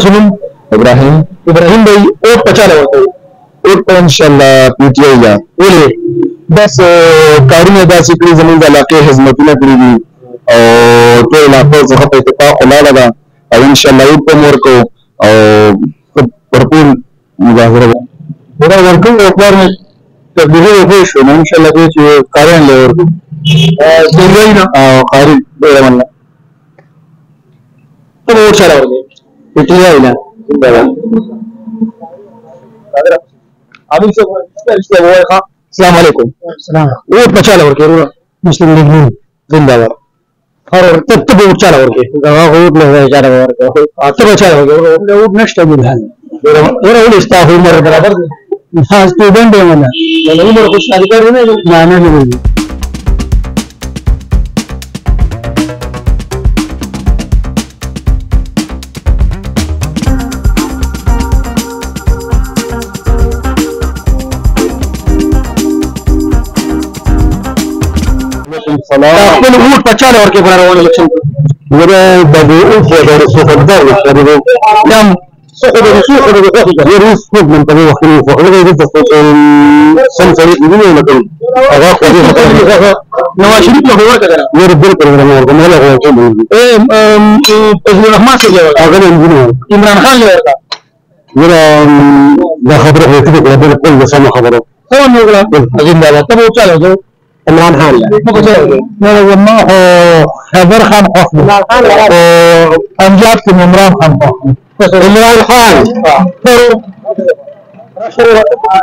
सुनून इब्राहिम इब्राहिम भाई ओट पचा रहे होते ओट पर इंशाल्लाह पीटीए या बोले बस कारी में बस इकड़ी जमीन का इलाके हजमती ना पड़ी गई और तो इलाके जगह पे इतफाक खुला लगा और इंशाल्लाह ईद पर मोर को और भरपूर मुजाहरा मेरा वर्किंग व्यापार में तब्दीली हो गई शो इंशाल्लाह के जो कारण ले और तो यही ना कारी बड़ा मन तो बहुत सारा हो गया കിട്ടിയില്ല السلام علیکم وہ پچا لگ رہے مسلم لیگ میں زندہ باد اور تب تو اٹھا لگ رہے گوا کو اٹھ لگ رہے چار بار کا اتر اچھا لگ رہے ہم نے اٹھ نیکسٹ ٹائم دھیان اور اور استا ہوں میرے برابر ہاں اسٹوڈنٹ ہے میں نے میں نے کچھ شادی کر رہے ہیں میں نے نہیں خپل ووټ په چاله ورکې په روان الیکشن وره د دې اوس یو ډول څه په دغه سره دی یم څه د رسو سره د څه د روس په من په وخت کې خو هغه دې څه سم سره دې نه لګو هغه خو دې نو شریف له ورکه ده ور بل پر نه ورکه نه لګو ایم په رحمان سره هغه عمران خان له ورکه ورا دا خبره کوي چې دا بل څه خبره خو نه غلا اجنده ته وچاله إيه، إيه، آه، آه، عمران خان والله خبر خان حكم آه. أمجاد عمران خان حكم عمران خان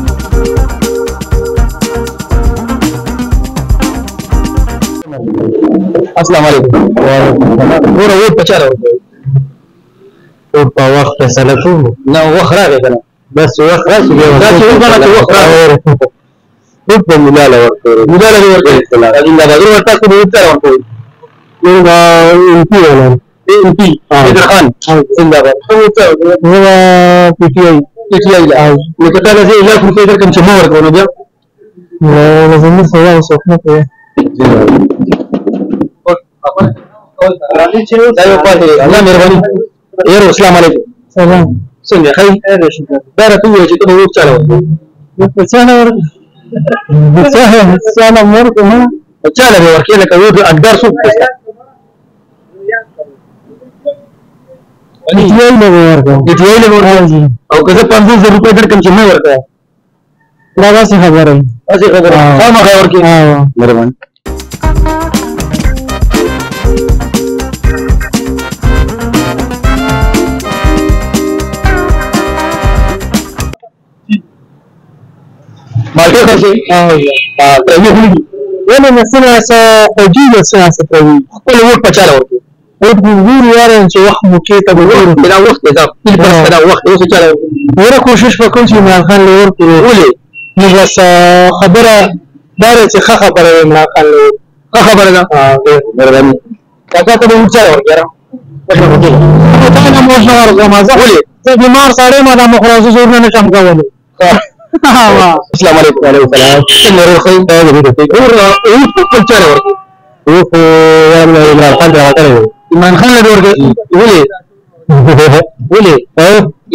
السلام علیکم ګوره و په چاره او په وخت فیصله شو نه وخت راغی کنه بس وخت راشي بیا دا چې وخت راغی وخت راغی خو په ملاله ورته ملاله ورته راځي دا غوړ ورته کوم ورته ورته نو دا ان پی ولا ان پی حیدر خان زنده باد خو ته نو پی ټی آی پی ټی آی لا نو کته راځي یو لک روپۍ درکم چې مو ورکو نو بیا نو زموږ سوال وسو نه کوي خدای په دې الله مهرباني ایر اسلام علیکم سلام څنګه خی دا راته وایي چې ته وو چالو په څانه ور په څانه څانه مور کومه په څانه ور کې لکه یو اندر سو ډیټیل له ورکو ډیټیل له ورکو او که زه 500 روپے درکم چې مې ورکا دا څه خبره ده څه خبره ده خامخا ورکی مهرباني مالټه کشي اه دا یو هیږي ونه مثلا سه خوږي سه سه کوي خپل وخت پچاله ورته وګورو ګور یاره چې وخت مو کې ته وګورو دا وخت دا خپل بس دا وخت اوس چاله ورته کوشش وکړم چې مالخان له ورته ولې مجلس خبره دا چې ښه خبره وي مالخان له ښه خبره ده اه کاکا ته وځه ورته دا نه مو څه ورغه ما زه ولې ته بیمار سره ما د مخروزه زور نه شم کولای السلام عليكم وعليكم السلام كمل الخير هذا بيت فيك اوه هو قلتنا ورك اوه يا من الامر قدر قدر عمران خان له ورك ولي ولي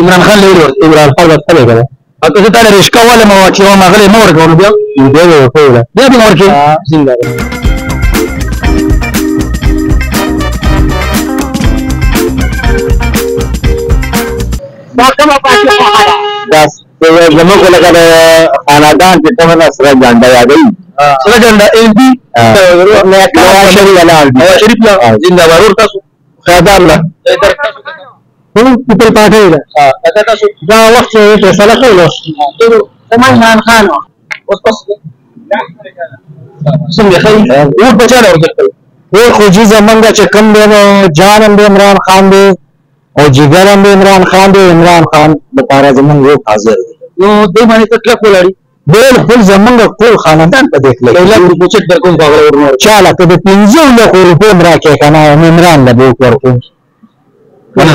عمران خان له ورك عمران خان له ورك اكو څه تعالی رشکا ولا ما واچي ما غلي ما ورک وربیا دې خو ولا دې به ورکی زنده دا کومه پاتې ده بس زموږ لکه د خاندان چې کومه سره جنډه یادوي سره جنډه ان دي شریف لال شریف لال زنده باد ور تاسو خدای الله ټول خپل پاټه ده دا وخت یې فیصله کړو سمای خان خان اوس پس څنګه خیر او بچا ورته ور خو جي زمونږ چې کم دی جان عمران خان دی او جګر هم عمران خان دی عمران خان د پاره زمونږ یو حاضر نو دې باندې کټله کولاړي ډېر خپل زمونږ ټول خاندان په دې کې لایلا پوچت درکوم په غوړ ورنو چاله ته د 15 لکو روپې مراکه کنه عمران له بو ورکوم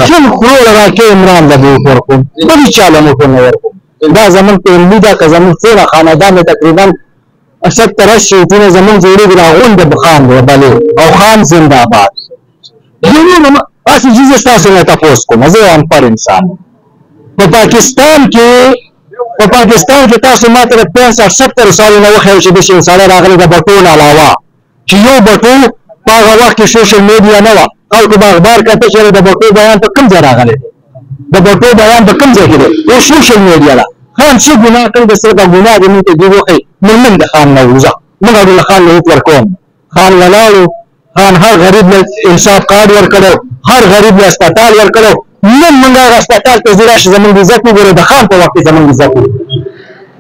کوم خو راکه عمران له بو ورکوم بل چاله مو کو نه ورکوم دا زمون په لوی دا که زمون ټول خاندان تقریبا 70 شیطان زمون جوړې غلاغون د بخان دی بلې او خان زنده باد اسی چیزش تاسو نه تاسو کوم زه هم پر انسان په پاکستان کې په پاکستان کې تاسو ماته 570 سال نه وخه چې د انسان راغلي د بټون علاوه چې یو بټو په هغه وخت کې سوشل میډیا نه و او کوم اخبار کته چې د بټو بیان په کوم ځای راغلي د بټو بیان په کوم ځای کې یو سوشل میډیا لا خان څه ګناه کړی د سره ګناه دې نه دی وخه مومن د خان نه وزه موږ د خان نه ورکوم خان ولاړو خان هر غریب له انصاف کار ورکړو هر غریب له اسپیټال ورکړو نن موږ هغه اسپیټال ته ځو چې زموږ عزت وګورو د خام په وخت زموږ عزت وګورو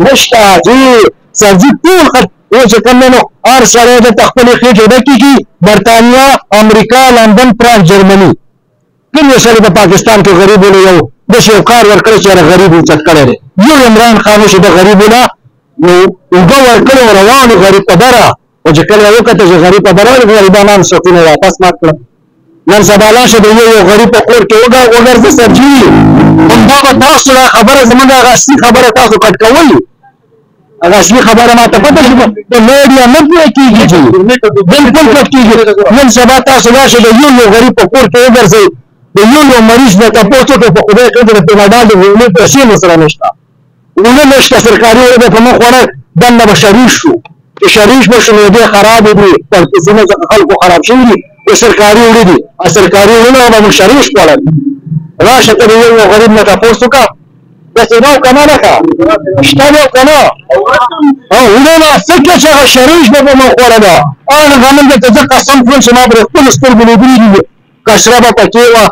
نشته چې سبزي ټول خط و چې کمنو هر سره د تخپل خېټه د کیږي برتانیا امریکا لندن فرانس جرمني کوم سره د پاکستان کې غریب نه یو د شوکار ورکړي چې غریب اوچت کړي یو عمران خان چې د غریب نه نو وګو ورکړي روان غریب ته برا او چې کله یو کته چې غریب ته برا غریبانان سفینه واپس مات کړل نن سبا لا شه یو یو غریب په کور کې وګا وګر څه سبزی همدا به تاسو لا خبره زمونږه غاسي خبره تاسو کټ کوي هغه اصلي خبره ما ته پته شي ته میډیا نه پوهه کیږي چې بالکل پټ کیږي نن سبا تاسو راشه د یو یو غریب په کور کې وګرځي د یو یو مریض نه تاسو ته په خدای قدر په وډال د ولې په شی مسره نشته ولې نشته سرکاري ورته په مخ وره دنه بشریش شو چې شریش بشو نه دي خراب دي تر څو نه خلکو خراب شي د سرکاري وړي دي ا سرکاري ونه به موږ شریش کوله راشه ته یو غریب نه تاسو کا بس نو کما نه کا شته نو کما او ونه ما سکه چې شریش به مو خوره ده انا غنم ته ته قسم کوم چې ما بر خپل سترګو لیدلې دي کشره به پکې وا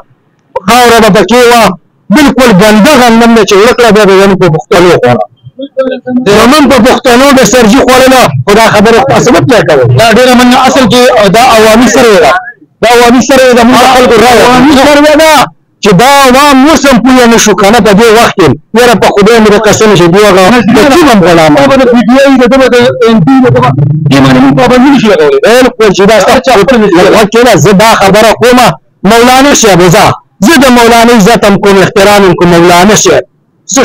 خاوره به پکې وا بالکل ګنده غنم نه چې ورکړه به یې په مختلفو خوره د رومن په پښتنو د سرجی خوړله خو دا خبره تاسو نه کوي دا ډیره من اصل کې دا عوامي سره ده دا عوامي سره ده موږ خلکو راو عوامي سره ده چې دا عوام موسم پوه نه شو کنه په دې وخت کې یاره په خدای مې قسم شه دی هغه د کوم غلام په دې ویډیو کې دغه د ان پی دغه دې باندې په باندې شي راغلی بالکل چې دا ستاسو په دې کې زه دا خبره کوم مولانا شه بزا زه د مولانا عزت هم کوم احترام کوم مولانا شه زه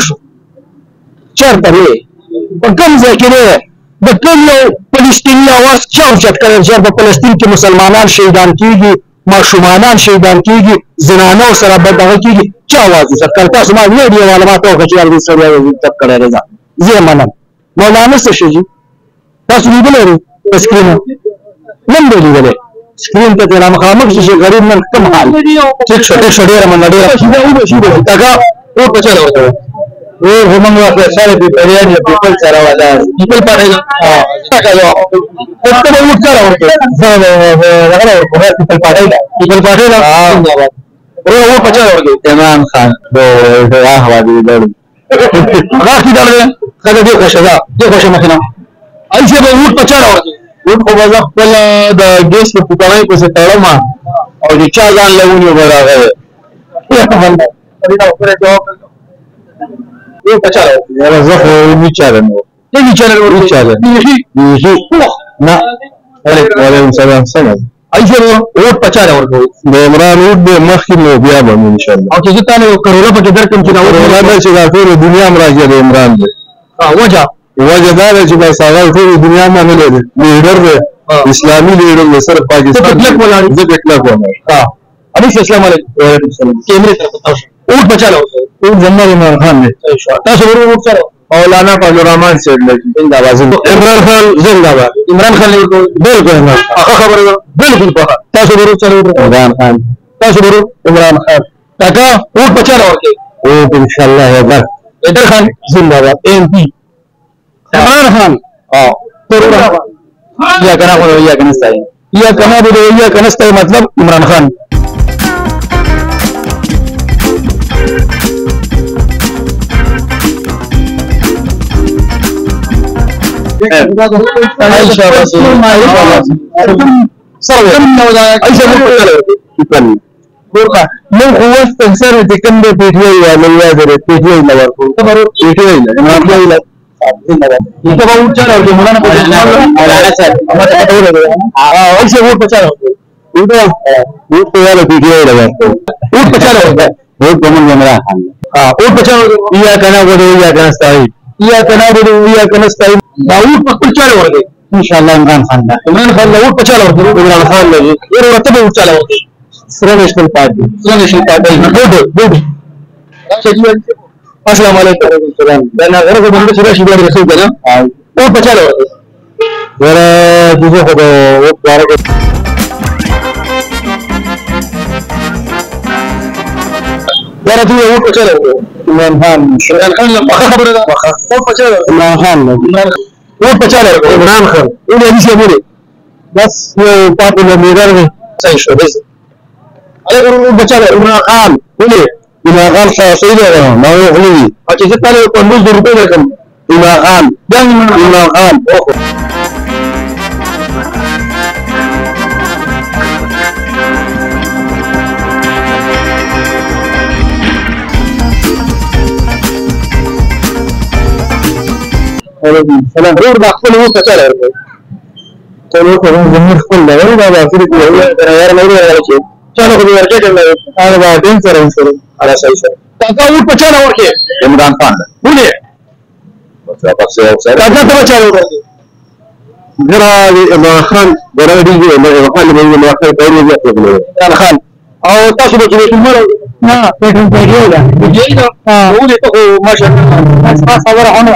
چرته وي په کوم ځای کې دی د کوم یو فلسطیني اواز چا اوچت کړی چې په فلسطین کې مسلمانان شهیدان کیږي ماشومانان شهیدان کیږي زنانه سره بدغه کیږي چا اواز اوچت کړی تاسو ما نه دی معلومات او چې هغه سره یو تک کړی رضا زه منم مولانا څه شي تاسو لیدلې په سکرین نن دی لیدلې سکرین ته تیر مخامخ شي غریب نن کوم حال چې ډېر منډه ډېر شي دا او شي دا او په چا راوته ور همغه په سره په پریان په خپل سره ودا خپل پاره ها تاګه په څه مو سره وکړه زه راغله په خپل پاره دا خپل پاره دا او هو په چا ورګي امام خان د زه حوادي دړ راځي دا لري کله دې خوشاله دې خوشاله مخنه ايشه به ور په چا ورګي ور په بازار خپل د ګیس په پټړای په څه تړم او چې چا ځان لونی وراغه دا خبره جواب یو پچا راو یو زه خو میچارم نه میچارم میچارم میږي نه وعلیکم وعلیکم سلام سلام ایشورو اوټ پچاره ورکو د عمران اوټ به مخکې نو بیا به ان شاء الله او چې تا نو کرولا پکې درکم چې نو کرولا دا چې دا ټول دنیا مراجع د عمران دی ها وجه وجه دا چې بس هغه ټول دنیا باندې لري لیډر دی اسلامي لیډر دی سر پاکستان ته کلک ولاړ دې کلک ولاړ ها ابو السلام علیکم وعلیکم السلام کیمرې ته تاسو اونٹ بچاله اونٹ جنرال عمران خان دی تاسو ورو ورو چلو مولانا فضل الرحمن سید لکی زنده‌باد عمران خان زنده‌باد عمران خان له بالکل عمران اخه خبره بالکل په تاسو ورو چلو عمران خان تاسو ورو عمران خان کاکا اونٹ بچاله ورکی اونٹ ان شاء الله عمران عمران خان زنده‌باد ایم پی عمران خان او ترورا یا کنه یا کنه یا کنه یا کنه مطلب عمران خان मग उवाच त्यांचा रिकंद पेठवे नव्याजरे पेठवे नवार बरोबर पेठवे नवार इथं भाऊ उपचार होते मुलांना औषध داوود په خپل چاله ورغی ان شاء الله عمران خان دا عمران خان داوود په چاله ورغی عمران خان لږ یو مرتبه په چاله ورغی سره نشل پاتې سره نشل پاتې ګډ ګډ السلام علیکم دا نه غره باندې سره شي ډیر رسول کنه او په چاله ورغی ورته دغه خو دا وکړه مرة هو كشلو إمام خان إمام خان لما خبر ده هو كشلو إمام خان هو كشلو إمام خان هو اللي بيسوي بره بس هو بابي لما يدرب سين شو بس على قرن بشلو إمام خان هو إمام خان شاصيل ده ما هو خليه أكيد تاني كندوز دربه ده كم إمام خان ده إمام خان سلام ور د خپل وو څه لري ټول په زمير خپل لري دا د اخر کې یو دا یار لري راځي چلو خو ورکه کړل هغه دا ټیم سره سره اړه صحیح سره کاکا ور په چاله ورکه عمران خان بولې کاکا ته چاله ورکه ګرا عمران خان ګرا دی عمران خان به عمران خان په دې ځای کې عمران خان او تاسو به چې کومه نه پټو پیډیو دا دې دا ولې ته ماشه تاسو خبره ونه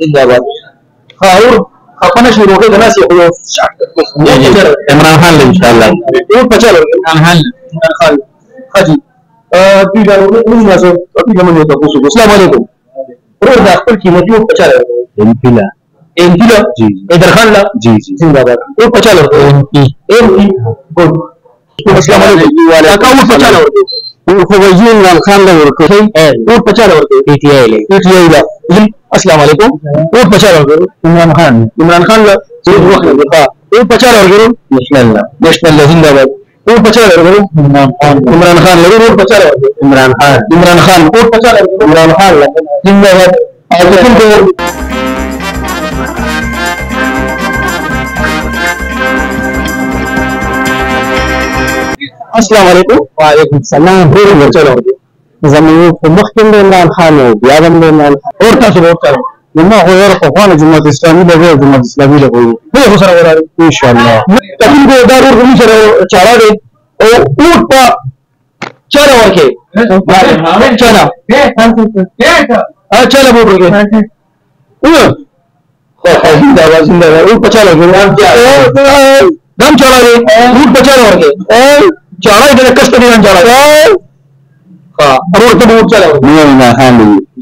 زندہ باد اور اپنے شروع کے بنا سے وہ عمران خان ان شاء اللہ وہ پچا لو عمران خان عمران خان ہاں جی ا دی جانو نے نہیں ناسو ابھی جمع نہیں ہوتا پوچھو السلام علیکم پر دا پر کی مجو پچا لو ایم پی لا ایم پی لا جی ادھر خان لا جی جی زندہ باد وہ پچا لو ایم پی ایم پی گڈ السلام علیکم والے کا وہ پچا لو وہ خوجین خان لا ورکو ہے وہ پچا لو پی ٹی آئی لے پی ٹی آئی لے السلام علیکم کو چار عمران خان عمران خان تھا پہاڑا عمران خان لگے عمران خان عمران خان کو عمران خانداب السلام علیکم وعلیکم السلام زموږ په مخ کې عمران خان او بیا هم عمران خان اور تاسو ورته نو ما خو یو په خوانه جماعت اسلامي له غوړو جماعت اسلامي له غوړو به خو سره وراله ان شاء الله تبین کو دا ور کوم سره چاره دي او اوټ په چاره ورکه ما چاره به تاسو ته ها چله مو ورکه او دا وزن دا او په چاره ګرځي دم چاره دي اوټ په چاره ورکه چاره دې کسته دي چاره रोड कडे उठ चालव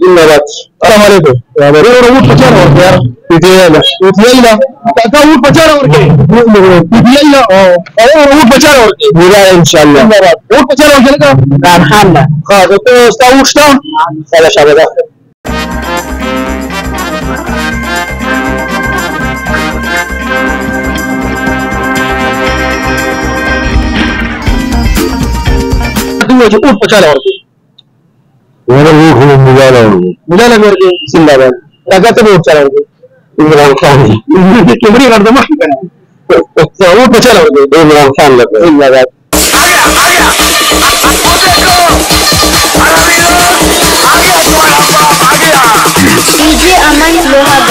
जिल्ह्यात सलाम alaikum रोड उठ चालव यार तिथे यायला तिथे यायला आता उठ पचारावर के तिथे यायला अरे उठ पचारावर के बोला इंशाल्लाह उठ पचारावर केलं का रामहान हा तो sta उठता चला शाबादा उठ पचारावर के मुलानगर के सिंधाबाद रगाचं उपचार इम्रान खान केंद्रीय उपचार इम्रान खान सिंधाबाद डीजे अमन लोहागढ़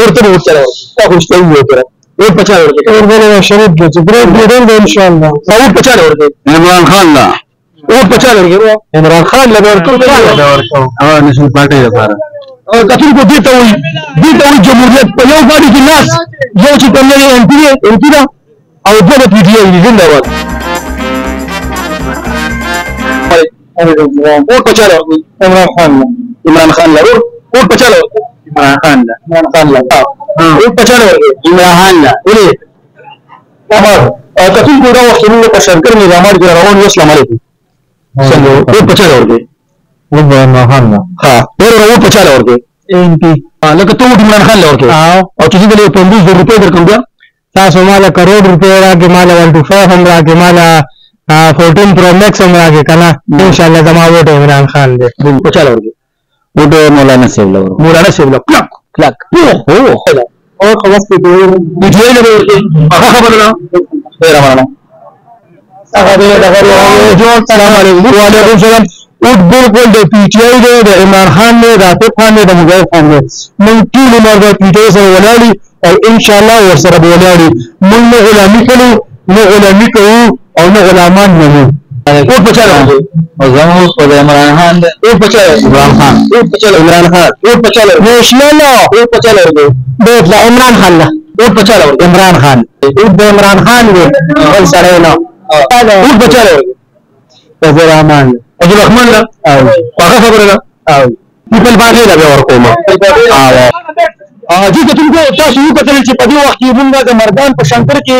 और तुम उपचार क्या कुछ नहीं होता रोड पे चालू होते और बोलेगा शरीफ जो ब्रेक भी देंगे इंशाल्लाह रोड पे चालू होते इमरान खान ला रोड पे चालू होते इमरान खान ला और कल चालू होते और नेशनल पार्टी का सारा और कफिल को देता हुई देता हुई जमहूरियत पे यो गाड़ी की नाश यो ची करने के एमपी एमपी का और जो पीटीए जिंदाबाद रोड पे चालू होते इमरान खान ला इमरान खान ला रोड पे चालू होते इमरान खान ला इमरान खान ला او په چا ورګي عمران نه ولې عمر کتل ګوډه وخت موږ په شرکر نه رامان ګره روان یو اسلام علیکم څنګه او په چا ورګي و به عمران نه ها ډېر او په چا ورګي ان پی لکه ته عمران خان لور کې او چې دې له 150 روپیه درکم بیا تاسو مال کروڑ روپیه راګي مال 124 هم راګي مال فورټین پرو میکس هم راغی کنه ان شاء الله زما وټ عمران خان دی چلو وټ مولانا سیب لور مولانا سیب لور کلک هو هو او خلاص ویډیو ویډیو نه هغه خبره نه ډیره معنا هغه دې دغه جوړ سلام علیکم وعلیکم السلام او بالکل د پی ټ آی دی د عمران خان دی د عاطف خان دی د مغیر خان دی موږ ټول عمر د پی ټ آی سره ولاړی او ان شاء الله ور سره ولاړی موږ نه غلامي کړو نه غلامي کوو او نه غلامان نه یو کوټ په چا راځي او زموږ په عمران خان دی کوټ په چا راځي عمران خان کوټ په چا راځي عمران خان کوټ په چا راځي نشلو کوټ په چا راځي د عمران خان له کوټ په چا راځي عمران خان کوټ د عمران خان دی بل سره نه کوټ په چا راځي عبد الرحمن عبد الرحمن له هغه خبره ده خپل باغې لا به ورکوم او دې ته تاسو یو کتل چې په دې وخت کې موږ د مردان په شنکر کې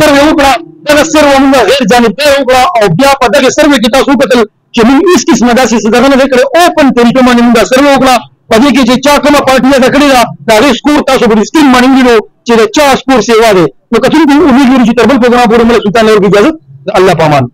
سروي وکړه دغه سر ومنه غیر جانبدار وکړه او بیا په دغه سر کې تاسو کتل چې موږ هیڅ قسمه داسې څه نه وکړه اوپن طریقه باندې موږ سر وکړه په دې کې چې چا کومه پارټي ده کړې ده دا غي سکور تاسو په سکرین باندې وینئ چې دا چا سکور سیوا ده نو کتل دې امید لري چې تر بل پروګرام پورې موږ سلطان نور اجازه الله پامان